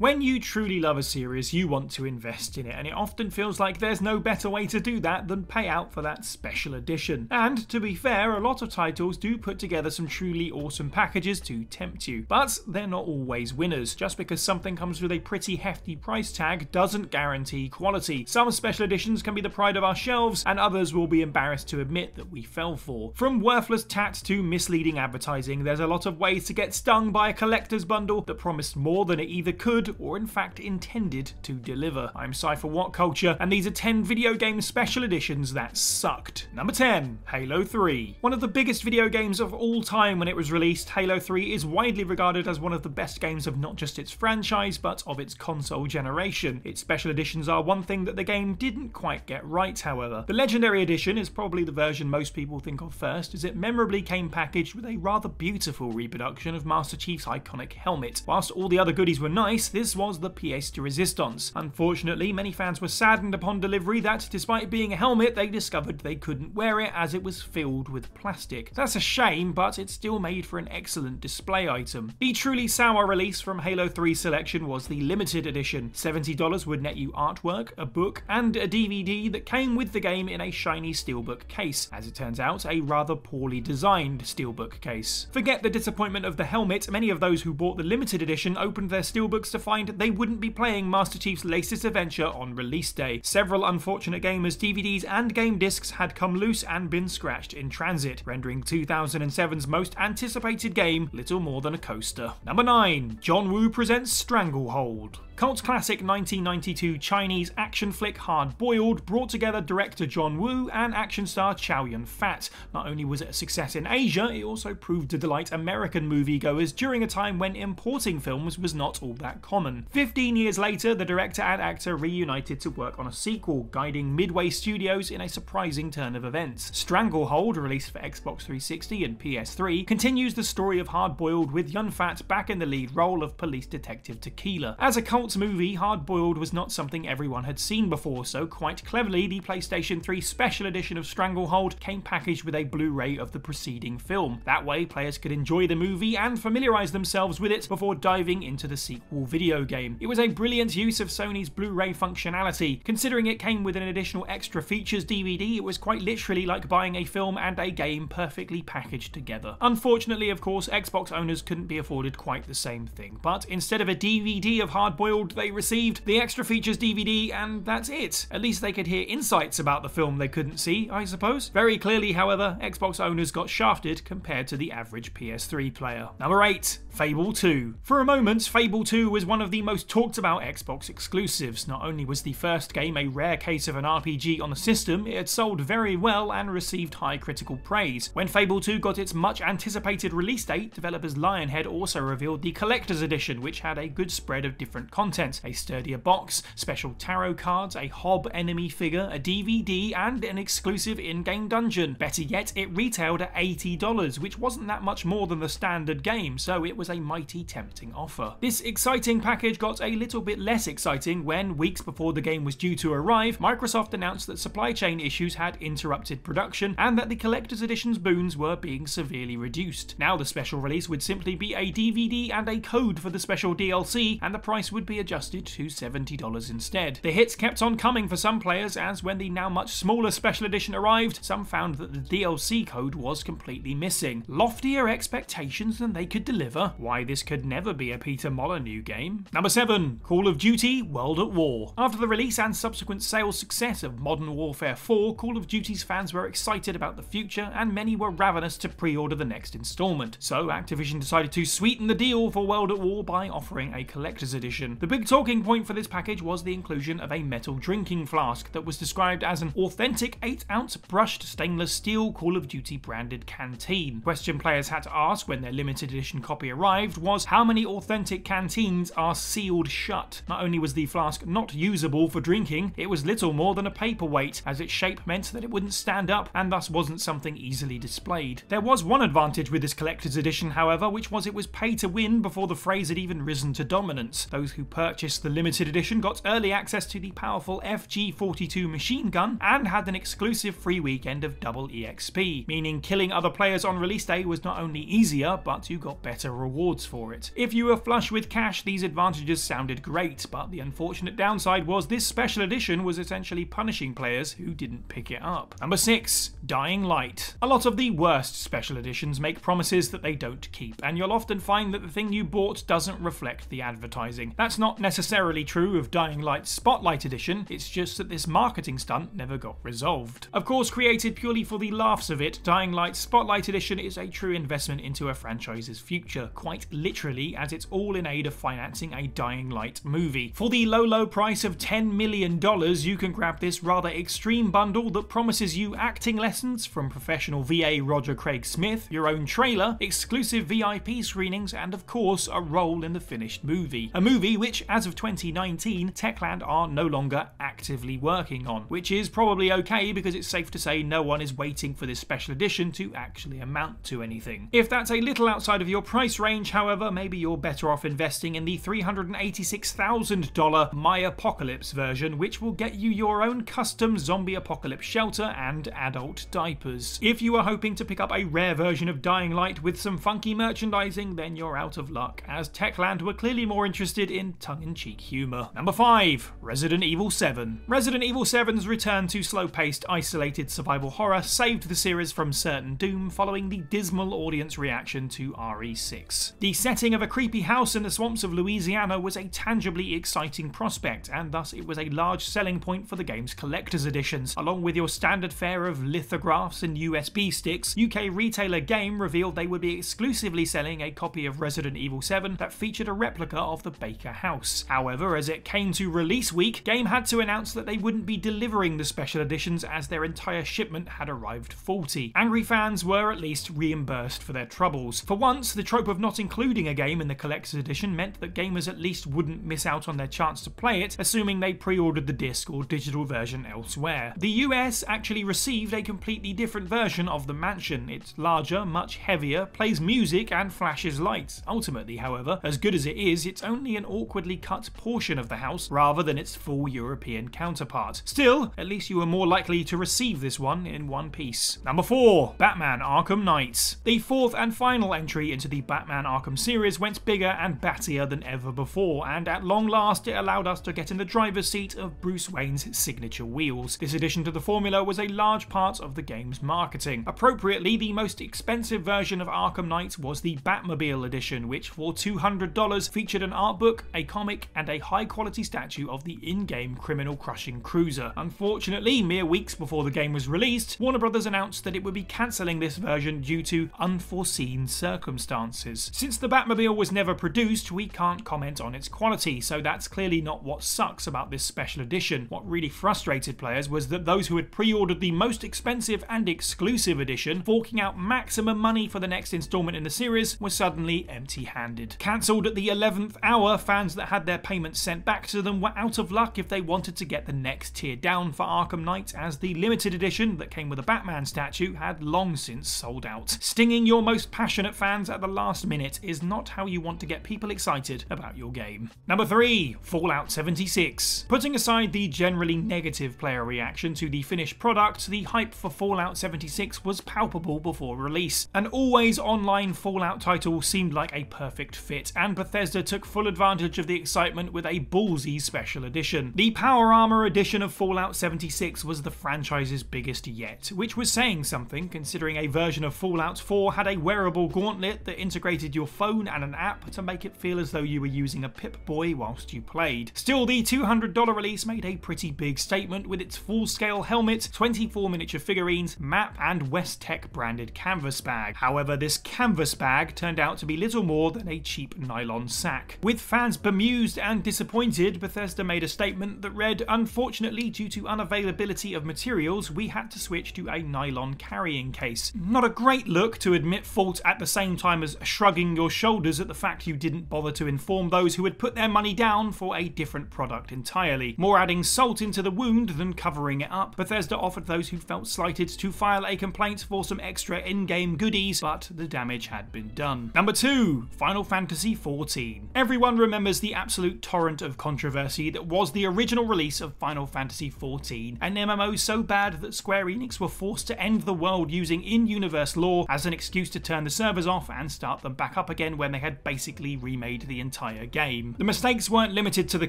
When you truly love a series, you want to invest in it, and it often feels like there's no better way to do that than pay out for that special edition. And to be fair, a lot of titles do put together some truly awesome packages to tempt you, but they're not always winners. Just because something comes with a pretty hefty price tag doesn't guarantee quality. Some special editions can be the pride of our shelves, and others will be embarrassed to admit that we fell for. From worthless tat to misleading advertising, there's a lot of ways to get stung by a collector's bundle that promised more than it either could or in fact intended to deliver. I'm Cy for What Culture, and these are 10 video game special editions that sucked. Number 10, Halo 3. One of the biggest video games of all time when it was released, Halo 3 is widely regarded as one of the best games of not just its franchise, but of its console generation. Its special editions are one thing that the game didn't quite get right, however. The Legendary Edition is probably the version most people think of first, as it memorably came packaged with a rather beautiful reproduction of Master Chief's iconic helmet. Whilst all the other goodies were nice, this was the pièce de resistance. Unfortunately, many fans were saddened upon delivery that, despite being a helmet, they discovered they couldn't wear it as it was filled with plastic. That's a shame, but it's still made for an excellent display item. The truly sour release from Halo 3 selection was the limited edition. $70 would net you artwork, a book, and a DVD that came with the game in a shiny steelbook case. As it turns out, a rather poorly designed steelbook case. Forget the disappointment of the helmet, many of those who bought the limited edition opened their steelbooks to find they wouldn't be playing Master Chief's latest adventure on release day. Several unfortunate gamers' DVDs and game discs had come loose and been scratched in transit, rendering 2007's most anticipated game little more than a coaster. Number 9. John Woo presents Stranglehold. Cult classic 1992 Chinese action flick Hard Boiled brought together director John Woo and action star Chow Yun Fat. Not only was it a success in Asia, it also proved to delight American moviegoers during a time when importing films was not all that common. Fifteen years later, the director and actor reunited to work on a sequel, guiding Midway Studios in a surprising turn of events. Stranglehold, released for Xbox 360 and PS3, continues the story of Hard Boiled with Yun Fat back in the lead role of police detective Tequila. As a cult movie, Hard Boiled was not something everyone had seen before, so quite cleverly, the PlayStation 3 special edition of Stranglehold came packaged with a Blu ray of the preceding film. That way, players could enjoy the movie and familiarise themselves with it before diving into the sequel video game. It was a brilliant use of Sony's Blu ray functionality. Considering it came with an additional extra features DVD, it was quite literally like buying a film and a game perfectly packaged together. Unfortunately, of course, Xbox owners couldn't be afforded quite the same thing, but instead of a DVD of Hard Boiled, they received the extra features DVD, and that's it. At least they could hear insights about the film they couldn't see, I suppose. Very clearly, however, Xbox owners got shafted compared to the average PS3 player. Number 8. Fable 2. For a moment, Fable 2 was one of the most talked about Xbox exclusives. Not only was the first game a rare case of an RPG on the system, it had sold very well and received high critical praise. When Fable 2 got its much anticipated release date, developers Lionhead also revealed the Collector's Edition, which had a good spread of different content a sturdier box, special tarot cards, a Hob enemy figure, a DVD, and an exclusive in game dungeon. Better yet, it retailed at $80, which wasn't that much more than the standard game, so it was a mighty tempting offer. This exciting package got a little bit less exciting when, weeks before the game was due to arrive, Microsoft announced that supply chain issues had interrupted production and that the collector's edition's boons were being severely reduced. Now the special release would simply be a DVD and a code for the special DLC, and the price would be adjusted to $70 instead. The hits kept on coming for some players, as when the now much smaller special edition arrived, some found that the DLC code was completely missing. Loftier expectations than they could deliver? Why, this could never be a Peter Molyneux game. Number 7. Call of Duty World at War. After the release and subsequent sales success of Modern Warfare 4, Call of Duty's fans were excited about the future, and many were ravenous to pre order the next installment. So Activision decided to sweeten the deal for World at War by offering a collector's edition. The big talking point for this package was the inclusion of a metal drinking flask that was described as an authentic 8 ounce brushed stainless steel Call of Duty branded canteen. Question players had to ask when their limited edition copy arrived was how many authentic canteens are sealed shut. Not only was the flask not usable for drinking, it was little more than a paperweight, as its shape meant that it wouldn't stand up and thus wasn't something easily displayed. There was one advantage with this collector's edition, however, which was it was pay to win before the phrase had even risen to dominance. Those who purchased the limited edition got early access to the powerful FG42 machine gun and had an exclusive free weekend of double EXP, meaning killing other players on release day was not only easier, but you got better rewards for it. If you were flush with cash, these advantages sounded great, but the unfortunate downside was this special edition was essentially punishing players who didn't pick it up. Number 6. Dying Light. A lot of the worst special editions make promises that they don't keep, and you'll often find that the thing you bought doesn't reflect the advertising. That's not necessarily true of Dying Light Spotlight Edition, it's just that this marketing stunt never got resolved. Of course, created purely for the laughs of it, Dying Light Spotlight Edition is a true investment into a franchise's future, quite literally, as it's all in aid of financing a Dying Light movie. For the low, low price of $10 million, you can grab this rather extreme bundle that promises you acting lessons from professional VA Roger Craig Smith, your own trailer, exclusive VIP screenings, and of course, a role in the finished movie. A movie which, as of 2019, Techland are no longer actively working on, which is probably okay because it's safe to say no one is waiting for this special edition to actually amount to anything. If that's a little outside of your price range, however, maybe you're better off investing in the $386,000 My Apocalypse version, which will get you your own custom zombie apocalypse shelter and adult diapers. If you are hoping to pick up a rare version of Dying Light with some funky merchandising, then you're out of luck, as Techland were clearly more interested in tongue-in-cheek humour. Number 5. Resident Evil 7. Resident Evil 7's return to slow-paced, isolated survival horror saved the series from certain doom following the dismal audience reaction to RE6. The setting of a creepy house in the swamps of Louisiana was a tangibly exciting prospect, and thus it was a large selling point for the game's collector's editions. Along with your standard fare of lithographs and USB sticks, UK retailer Game revealed they would be exclusively selling a copy of Resident Evil 7 that featured a replica of the Baker house. However, as it came to release week, Game had to announce that they wouldn't be delivering the special editions as their entire shipment had arrived faulty. Angry fans were at least reimbursed for their troubles. For once, the trope of not including a game in the collector's edition meant that gamers at least wouldn't miss out on their chance to play it, assuming they pre-ordered the disc or digital version elsewhere. The US actually received a completely different version of the mansion. It's larger, much heavier, plays music and flashes lights. Ultimately, however, as good as it is, it's only an awkwardly cut portion of the house rather than its full European counterpart. Still, at least you are more likely to receive this one in one piece. Number 4. Batman Arkham Knight. The fourth and final entry into the Batman Arkham series went bigger and battier than ever before, and at long last it allowed us to get in the driver's seat of Bruce Wayne's signature wheels. This addition to the formula was a large part of the game's marketing. Appropriately, the most expensive version of Arkham Knight was the Batmobile edition, which for $200 featured an art book, a comic, and a high quality statue of the in game criminal crushing cruiser. Unfortunately, mere weeks before the game was released, Warner Brothers announced that it would be cancelling this version due to unforeseen circumstances. Since the Batmobile was never produced, we can't comment on its quality, so that's clearly not what sucks about this special edition. What really frustrated players was that those who had pre ordered the most expensive and exclusive edition, forking out maximum money for the next installment in the series, were suddenly empty handed. Cancelled at the 11th hour, fans that had their payments sent back to them were out of luck if they wanted to get the next tier down for Arkham Knight, as the limited edition that came with a Batman statue had long since sold out. Stinging your most passionate fans at the last minute is not how you want to get people excited about your game. Number 3 Fallout 76. Putting aside the generally negative player reaction to the finished product, the hype for Fallout 76 was palpable before release. An always online Fallout title seemed like a perfect fit, and Bethesda took full advantage of the excitement with a ballsy special edition. The Power Armor edition of Fallout 76 was the franchise's biggest yet, which was saying something considering a version of Fallout 4 had a wearable gauntlet that integrated your phone and an app to make it feel as though you were using a Pip-Boy whilst you played. Still, the $200 release made a pretty big statement with its full-scale helmet, 24 miniature figurines, map, and West Tek branded canvas bag. However, this canvas bag turned out to be little more than a cheap nylon sack. With fans bemused and disappointed, Bethesda made a statement that read, Unfortunately, due to unavailability of materials, we had to switch to a nylon carrying case. Not a great look to admit fault at the same time as shrugging your shoulders at the fact you didn't bother to inform those who had put their money down for a different product entirely. More adding salt into the wound than covering it up, Bethesda offered those who felt slighted to file a complaint for some extra in-game goodies, but the damage had been done. Number 2. Final Fantasy XIV. Everyone remembers the absolute torrent of controversy that was the original release of Final Fantasy XIV, an MMO so bad that Square Enix were forced to end the world using in universe lore as an excuse to turn the servers off and start them back up again when they had basically remade the entire game. The mistakes weren't limited to the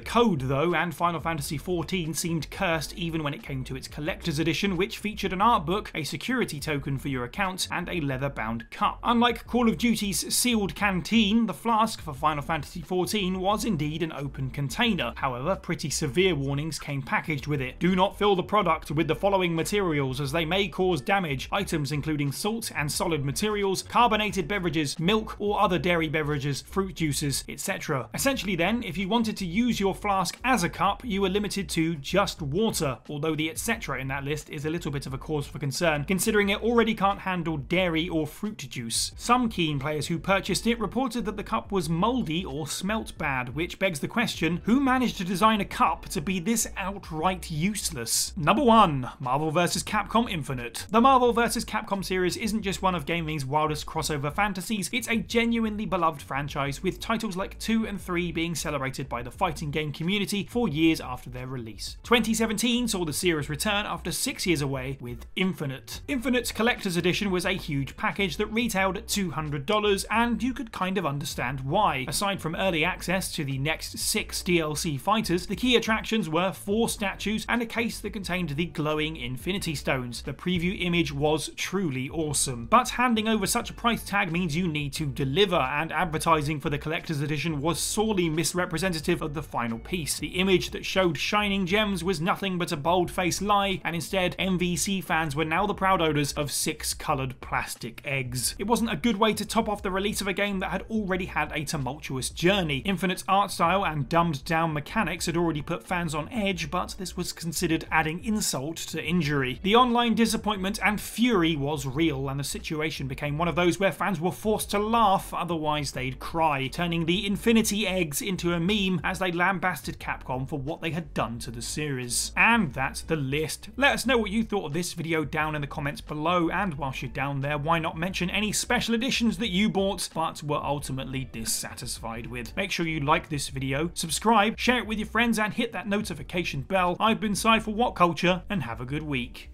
code though, and Final Fantasy XIV seemed cursed even when it came to its collector's edition, which featured an art book, a security token for your account, and a leather bound cup. Unlike Call of Duty's sealed canteen, the flask for Final Fantasy XIV was indeed an open container. However, pretty severe warnings came packaged with it. Do not fill the product with the following materials as they may cause damage. Items including salt and solid materials, carbonated beverages, milk or other dairy beverages, fruit juices, etc. Essentially then, if you wanted to use your flask as a cup, you were limited to just water, although the etc in that list is a little bit of a cause for concern, considering it already can't handle dairy or fruit juice. Some keen players who purchased it reported that the cup was mouldy or smelt bad, which begs the question, who managed to design a cup to be this outright useless? Number 1. Marvel vs. Capcom Infinite. The Marvel vs. Capcom series isn't just one of gaming's wildest crossover fantasies, it's a genuinely beloved franchise with titles like 2 and 3 being celebrated by the fighting game community for years after their release. 2017 saw the series return after 6 years away with Infinite. Infinite's Collector's Edition was a huge package that retailed at $200 and you could kind of understand why. Aside from early access to the next 6 DLC fighters, the key attractions were 4 statues and a case that contained the glowing Infinity Stones. The preview image was truly awesome. But handing over such a price tag means you need to deliver and advertising for the Collector's Edition was sorely misrepresentative of the final piece. The image that showed shining gems was nothing but a bold-faced lie and instead MVC fans were now the proud owners of six coloured plastic eggs. It wasn't a good way to top off the release of a game that had already had a tumultuous journey. Infinite's art style and dumbed down mechanics had already put fans on edge, but this was considered adding insult to injury. The online disappointment and fury was real, and the situation became one of those where fans were forced to laugh, otherwise they'd cry, turning the Infinity Eggs into a meme as they lambasted Capcom for what they had done to the series. And that's the list. Let us know what you thought of this video down in the comments below, and whilst you're down there, why not mention any special editions that you bought but were ultimately dissatisfied with. Make sure you like this video, subscribe, share it with your friends, and hit that notification bell. I've been Cy for WhatCulture, and have a good week.